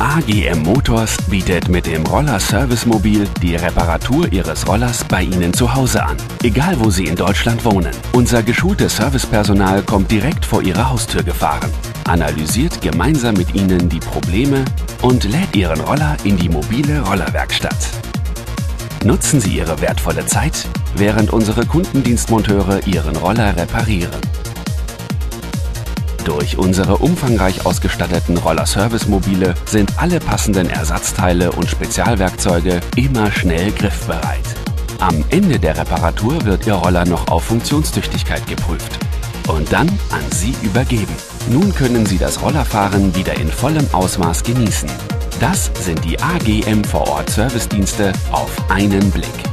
AGM Motors bietet mit dem Roller Service Mobil die Reparatur Ihres Rollers bei Ihnen zu Hause an. Egal wo Sie in Deutschland wohnen. Unser geschultes Servicepersonal kommt direkt vor Ihre Haustür gefahren, analysiert gemeinsam mit Ihnen die Probleme und lädt Ihren Roller in die mobile Rollerwerkstatt. Nutzen Sie Ihre wertvolle Zeit, während unsere Kundendienstmonteure Ihren Roller reparieren. Durch unsere umfangreich ausgestatteten Roller-Service-Mobile sind alle passenden Ersatzteile und Spezialwerkzeuge immer schnell griffbereit. Am Ende der Reparatur wird Ihr Roller noch auf Funktionstüchtigkeit geprüft und dann an Sie übergeben. Nun können Sie das Rollerfahren wieder in vollem Ausmaß genießen. Das sind die AGM vor Ort Servicedienste auf einen Blick.